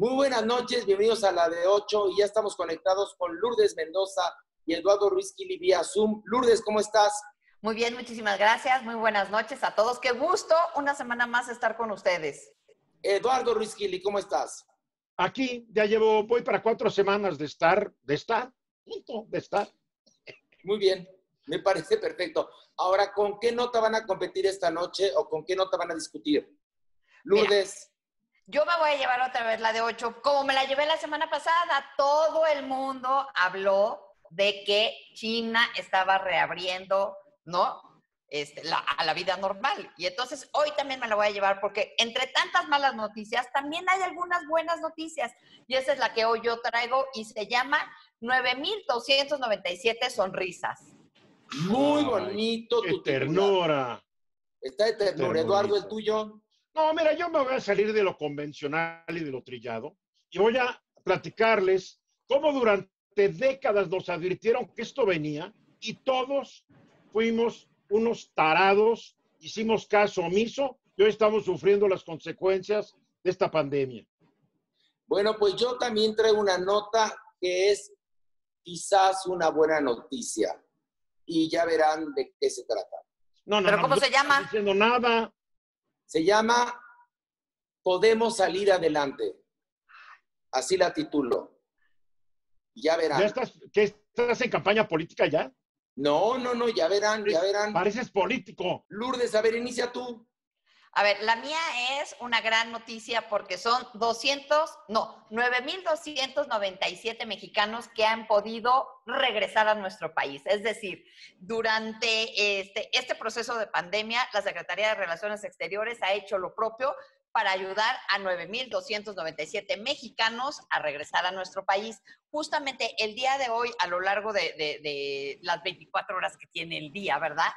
Muy buenas noches, bienvenidos a la de 8 y ya estamos conectados con Lourdes Mendoza y Eduardo Ruiz Kili vía Zoom. Lourdes, ¿cómo estás? Muy bien, muchísimas gracias. Muy buenas noches a todos. Qué gusto una semana más estar con ustedes. Eduardo Ruiz Kili, ¿cómo estás? Aquí ya llevo, voy para cuatro semanas de estar, de estar, punto, de estar. Muy bien, me parece perfecto. Ahora, ¿con qué nota van a competir esta noche o con qué nota van a discutir? Lourdes. Yo me voy a llevar otra vez la de 8, como me la llevé la semana pasada. Todo el mundo habló de que China estaba reabriendo, ¿no? Este, a la vida normal. Y entonces hoy también me la voy a llevar porque entre tantas malas noticias, también hay algunas buenas noticias. Y esa es la que hoy yo traigo y se llama 9,297 sonrisas. Muy bonito tu ternura. Está de ternura. Eduardo, ¿el tuyo? No, mira, yo me voy a salir de lo convencional y de lo trillado y voy a platicarles cómo durante décadas nos advirtieron que esto venía y todos fuimos unos tarados, hicimos caso omiso y hoy estamos sufriendo las consecuencias de esta pandemia. Bueno, pues yo también traigo una nota que es quizás una buena noticia y ya verán de qué se trata. No, no, ¿Pero cómo se llama? No diciendo nada. Se llama Podemos salir adelante. Así la titulo. Ya verán. ¿Ya estás, ¿qué, estás en campaña política ya? No, no, no, ya verán, ya verán. Pareces político. Lourdes, a ver, inicia tú. A ver, la mía es una gran noticia porque son 200, no, 9.297 mexicanos que han podido regresar a nuestro país. Es decir, durante este, este proceso de pandemia, la Secretaría de Relaciones Exteriores ha hecho lo propio para ayudar a 9.297 mexicanos a regresar a nuestro país. Justamente el día de hoy, a lo largo de, las 24 horas que tiene el día, ¿verdad?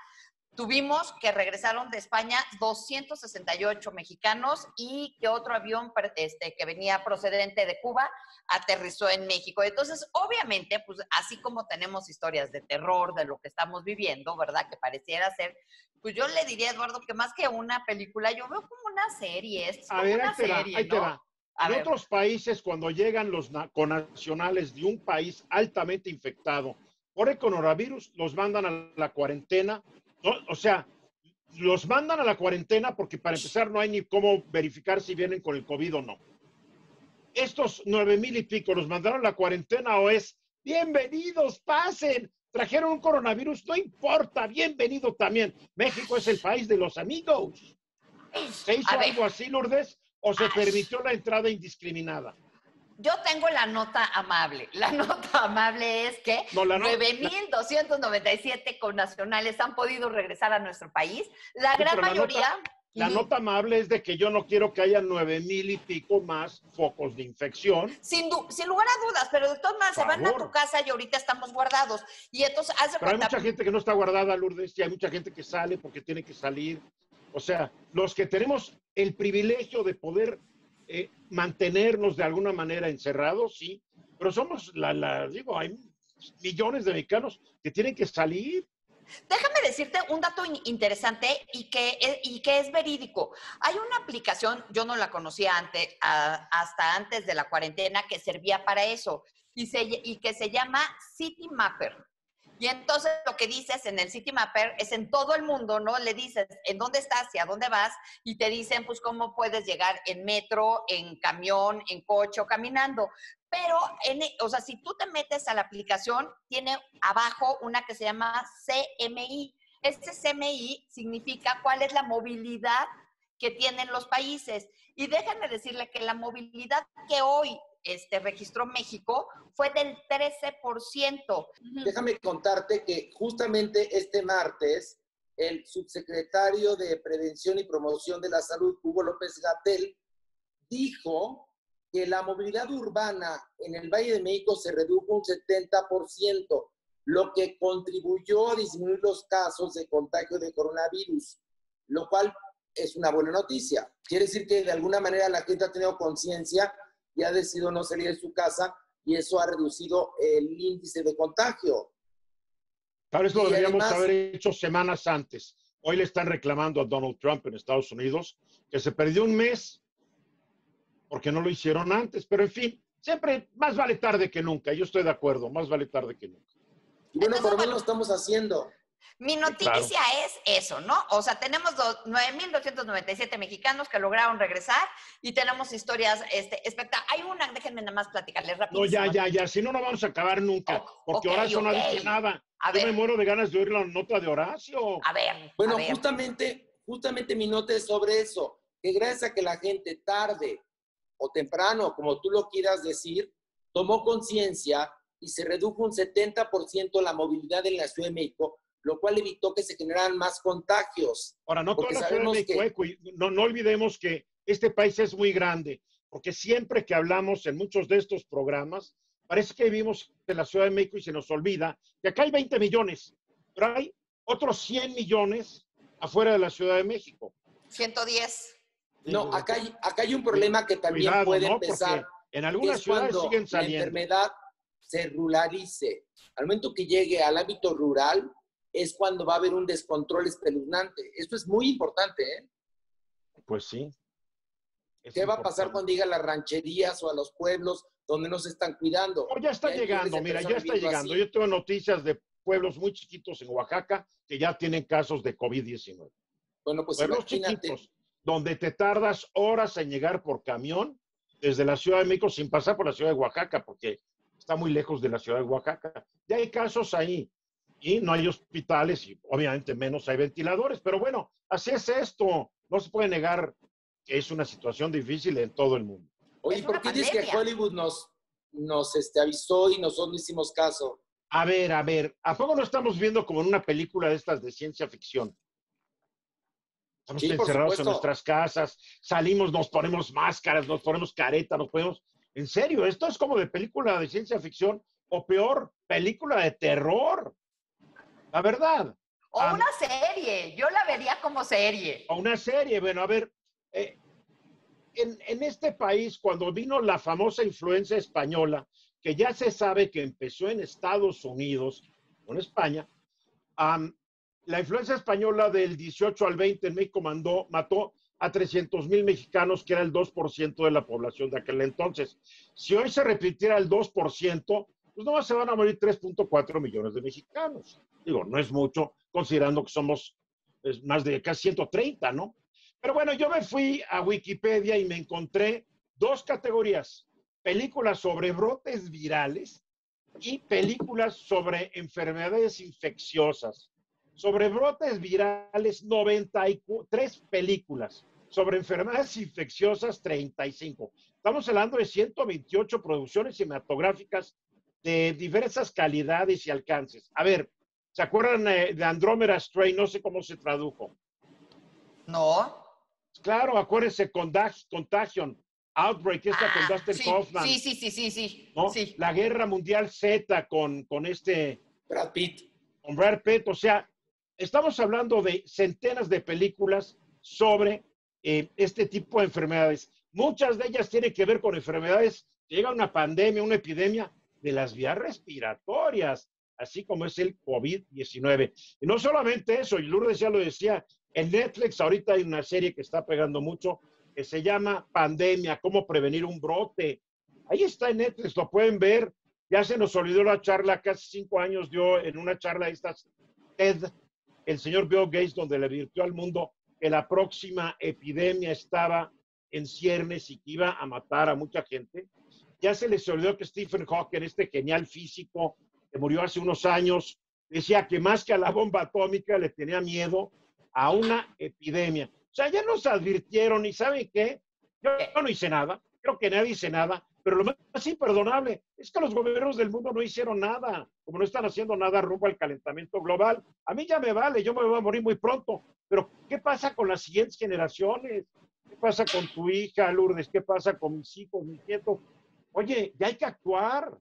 Tuvimos que regresaron de España 268 mexicanos y que otro avión este, que venía procedente de Cuba aterrizó en México. Entonces, obviamente, pues así como tenemos historias de terror de lo que estamos viviendo, ¿verdad? Que pareciera ser, pues yo le diría, Eduardo, que más que una película, yo veo como una serie. Es a ver, una serie, ahí te va. En otros países, cuando llegan los conacionales de un país altamente infectado por el coronavirus, los mandan a la cuarentena o sea, los mandan a la cuarentena porque para empezar no hay ni cómo verificar si vienen con el COVID o no. Estos nueve mil y pico los mandaron a la cuarentena o es bienvenidos, pasen, trajeron un coronavirus, no importa, bienvenido también. México es el país de los amigos. ¿Se hizo algo así, Lourdes? ¿O se permitió la entrada indiscriminada? Yo tengo la nota amable. La nota amable es que no, 9.297 connacionales han podido regresar a nuestro país. La gran mayoría... La nota, amable es de que yo no quiero que haya nueve mil y pico más focos de infección. Sin, sin lugar a dudas, pero de todas maneras se van a tu casa y ahorita estamos guardados. Y entonces, hace pero hay mucha gente que no está guardada, Lourdes, y hay mucha gente que sale porque tiene que salir. O sea, los que tenemos el privilegio de poder eh, mantenernos de alguna manera encerrados, sí, pero somos, la, digo, hay millones de mexicanos que tienen que salir. Déjame decirte un dato interesante y que, e, y que es verídico. Hay una aplicación, yo no la conocía antes, hasta antes de la cuarentena, que servía para eso y, se, y que se llama City Mapper. Y entonces lo que dices en el City Mapper es en todo el mundo, ¿no? Le dices en dónde estás y a dónde vas y te dicen pues cómo puedes llegar en metro, en camión, en coche o caminando. Pero, e, o sea, si tú te metes a la aplicación, tiene abajo una que se llama CMI. Este CMI significa cuál es la movilidad que tienen los países. Y déjenme decirle que la movilidad que hoy este, registró México fue del 13%. Déjame contarte que justamente este martes el subsecretario de Prevención y Promoción de la Salud, Hugo López Gatel, dijo que la movilidad urbana en el Valle de México se redujo un 70%, lo que contribuyó a disminuir los casos de contagio de coronavirus, lo cual es una buena noticia. Quiere decir que de alguna manera la gente ha tenido conciencia y ha decidido no salir de su casa y eso ha reducido el índice de contagio. Tal vez lo deberíamos haber hecho semanas antes. Hoy le están reclamando a Donald Trump en Estados Unidos que se perdió un mes porque no lo hicieron antes, pero en fin, siempre más vale tarde que nunca, yo estoy de acuerdo, más vale tarde que nunca. Y bueno, por lo menos lo estamos haciendo. Mi noticia es eso, ¿no? O sea, tenemos 9.297 mexicanos que lograron regresar y tenemos historias este, espectaculares. Hay una, déjenme nada más platicarles rápido. No, ya, ya, ya, si no, no vamos a acabar nunca, porque Horacio no ha dicho nada. Yo me muero de ganas de oír la nota de Horacio. A ver. Bueno, justamente, justamente mi nota es sobre eso, que gracias a que la gente tarde o temprano, como tú lo quieras decir, tomó conciencia y se redujo un 70% la movilidad en la Ciudad de México, lo cual evitó que se generaran más contagios. Ahora, no toda la Ciudad de México, no, no olvidemos que este país es muy grande, porque siempre que hablamos en muchos de estos programas, parece que vivimos en la Ciudad de México y se nos olvida que acá hay 20 millones, pero hay otros 100 millones afuera de la Ciudad de México. 110. No, acá hay, acá hay un problema que también puede empezar. en algunas ciudades siguen saliendo. La enfermedad se ruralice. Al momento que llegue al ámbito rural, es cuando va a haber un descontrol espeluznante. Esto es muy importante, ¿eh? Pues sí. ¿Qué va a pasar cuando llegue a las rancherías o a los pueblos donde no se están cuidando? Ya está llegando, mira, ya está llegando. Yo tengo noticias de pueblos muy chiquitos en Oaxaca que ya tienen casos de COVID-19. Bueno, pues pueblos chiquitos, donde te tardas horas en llegar por camión desde la Ciudad de México sin pasar por la Ciudad de Oaxaca, porque está muy lejos de la Ciudad de Oaxaca. Ya hay casos ahí y no hay hospitales y obviamente menos hay ventiladores, pero bueno, así es esto. No se puede negar que es una situación difícil en todo el mundo. Oye, ¿por qué dices que Hollywood nos, nos este, avisó y nosotros no hicimos caso? A ver, a ver, ¿a poco no estamos viendo como en una película de estas de ciencia ficción? Estamos encerrados en nuestras casas, salimos, nos ponemos máscaras, nos ponemos careta, nos ponemos... En serio, esto es como de película de ciencia ficción o peor, película de terror. La verdad. O una serie, yo la vería como serie. O una serie, bueno, a ver, eh, en, en, este país, cuando vino la famosa influencia española, que ya se sabe que empezó en Estados Unidos, en España, la influencia española del 18 al 20 en México mandó, mató a 300 mil mexicanos, que era el 2% de la población de aquel entonces. Si hoy se repitiera el 2%, pues no se van a morir 3.4 millones de mexicanos. Digo, no es mucho, considerando que somos más de casi 130, ¿no? Pero bueno, yo me fui a Wikipedia y me encontré dos categorías, películas sobre brotes virales y películas sobre enfermedades infecciosas. Sobre brotes virales, 93 películas. Sobre enfermedades infecciosas, 35. Estamos hablando de 128 producciones cinematográficas de diversas calidades y alcances. A ver, ¿se acuerdan eh, de Andromeda Strain? No sé cómo se tradujo. No. Claro, acuérdense, Contagion, Outbreak, esta con ah, Dustin sí, Hoffman. Sí, sí, sí, sí, sí, La Guerra Mundial Z con, con este... Brad Pitt. Con Brad Pitt, o sea, estamos hablando de centenas de películas sobre eh, este tipo de enfermedades. Muchas de ellas tienen que ver con enfermedades, llega una pandemia, una epidemia, de las vías respiratorias, así como es el COVID-19. Y no solamente eso, y Lourdes ya lo decía, en Netflix ahorita hay una serie que está pegando mucho que se llama Pandemia, cómo prevenir un brote. Ahí está en Netflix, lo pueden ver. Ya se nos olvidó la charla, casi cinco años dio en una charla de estas TED, el señor Bill Gates, donde le advirtió al mundo que la próxima epidemia estaba en ciernes y que iba a matar a mucha gente. Ya se les olvidó que Stephen Hawking, este genial físico murió hace unos años, decía que más que a la bomba atómica le tenía miedo a una epidemia. O sea, ya nos advirtieron y ¿saben qué? Yo, no hice nada, creo que nadie hizo nada, pero lo más imperdonable es que los gobiernos del mundo no hicieron nada, como no están haciendo nada rumbo al calentamiento global. A mí ya me vale, yo me voy a morir muy pronto, pero ¿qué pasa con las siguientes generaciones? ¿Qué pasa con tu hija, Lourdes? ¿Qué pasa con mis hijos, mis nietos? Oye, ya hay que actuar.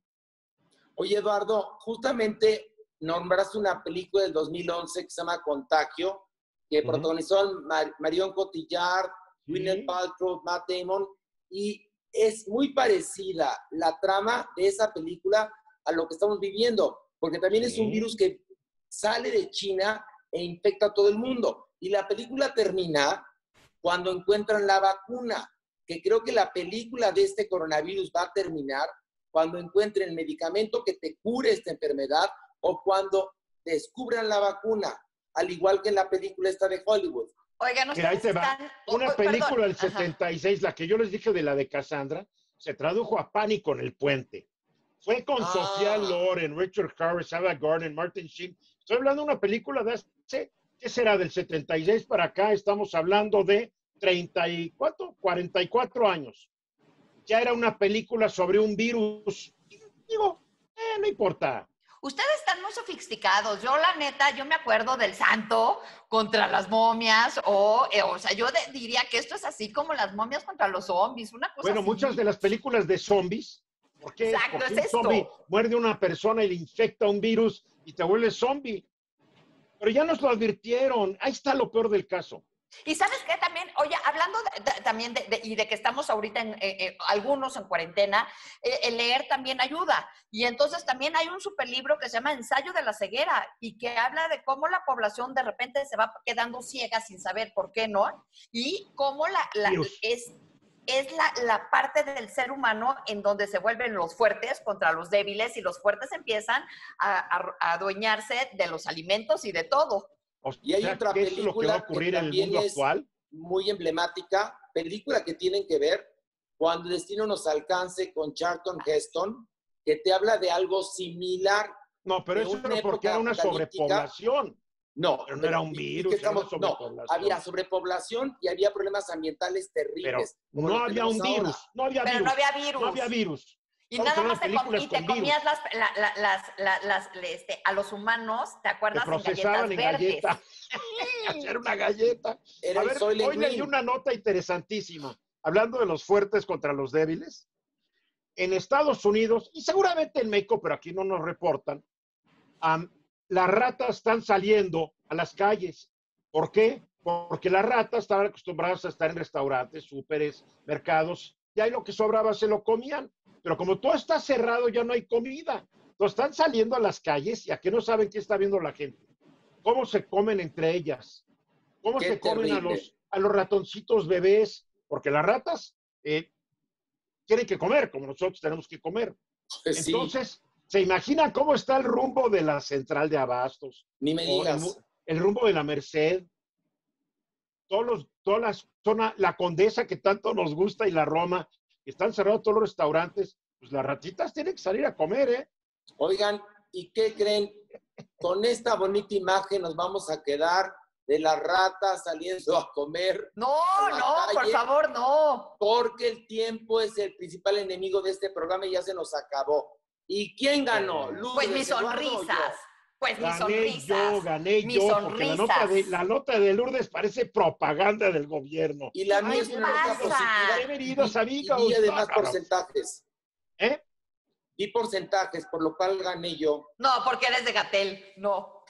Oye, Eduardo, justamente nombraste una película del 2011 que se llama Contagio, que protagonizó Marion Cotillard, Gwyneth Paltrow, Matt Damon, y es muy parecida la trama de esa película a lo que estamos viviendo, porque también es un virus que sale de China e infecta a todo el mundo. Y la película termina cuando encuentran la vacuna que creo que la película de este coronavirus va a terminar cuando encuentren el medicamento que te cure esta enfermedad o cuando descubran la vacuna, al igual que en la película esta de Hollywood. Oigan, ahí te va. Una película del 76, la que yo les dije de la de Cassandra, se tradujo a Pánico en el Puente. Fue con Sofía ah. Loren, Richard Harris, Ava Gordon, Martin Sheen. Estoy hablando de una película de hace, ¿qué será? Del 76 para acá, estamos hablando de 34, 44 años. Ya era una película sobre un virus. Digo, eh, no importa. Ustedes están muy sofisticados. Yo, la neta, yo me acuerdo del santo contra las momias, o, eh, o sea, yo diría que esto es así como las momias contra los zombies, una cosa Bueno, muchas de las películas de zombies, porque, Exacto, un zombie muerde a una persona y le infecta un virus y te vuelve zombie. Pero ya nos lo advirtieron. Ahí está lo peor del caso. Y sabes qué también, oye, hablando también de, y de que estamos ahorita en, algunos en cuarentena, eh, el leer también ayuda. Y entonces también hay un super libro que se llama Ensayo de la ceguera y que habla de cómo la población de repente se va quedando ciega sin saber por qué no y cómo la, es es la, parte del ser humano en donde se vuelven los fuertes contra los débiles y los fuertes empiezan a, adueñarse de los alimentos y de todo. Y hay otra película que, también es muy emblemática, película que tienen que ver cuando el destino nos alcance con Charlton Heston, que te habla de algo similar. No, pero eso era porque era una sobrepoblación. No, no era un virus. no, había sobrepoblación y había problemas ambientales terribles. no había un virus, no había pero virus. no había virus. No había virus. Y nada más te, y te comías las, las, las, este, a los humanos, ¿te acuerdas? Te procesaban en, galleta. Hacer una galleta. Era a ver, hoy leí una nota interesantísima, hablando de los fuertes contra los débiles. En Estados Unidos, y seguramente en México, pero aquí no nos reportan, las ratas están saliendo a las calles. ¿Por qué? Porque las ratas estaban acostumbradas a estar en restaurantes, súperes, mercados, y ahí lo que sobraba se lo comían. Pero como todo está cerrado, ya no hay comida. Entonces están saliendo a las calles y a qué no saben qué está viendo la gente. ¿Cómo se comen entre ellas? ¿Cómo se comen a los, a los ratoncitos bebés? Porque las ratas eh, tienen que comer, como nosotros tenemos que comer. Pues Entonces, ¿Se imaginan cómo está el rumbo de la central de abastos? Ni me digas. El, rumbo de la Merced. Todos los, toda la zona, la Condesa que tanto nos gusta y la Roma, están cerrados todos los restaurantes. Pues las ratitas tienen que salir a comer, ¿eh? Oigan, ¿y qué creen? Con esta bonita imagen nos vamos a quedar de las ratas saliendo a comer. No, no, por favor, no. Porque el tiempo es el principal enemigo de este programa y ya se nos acabó. ¿Y quién ganó? pues mis sonrisas. Pues mis sonrisas. Yo, gané yo, porque la nota, de, la nota de Lourdes parece propaganda del gobierno. Y la mía es una nota positiva. Bienvenidos, amigos. Y además porcentajes. ¿Eh? Y porcentajes, por lo cual gané yo. No, porque eres de Gatel, no.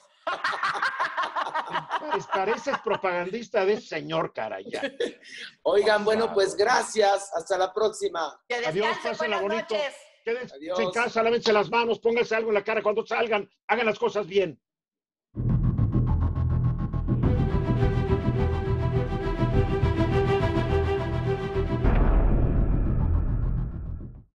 Pues pareces propagandista de señor, caray. Oigan, bueno, pues gracias. Hasta la próxima. Adiós, pásenla bonito. Quédense en casa, lávense las manos, pónganse algo en la cara cuando salgan, hagan las cosas bien.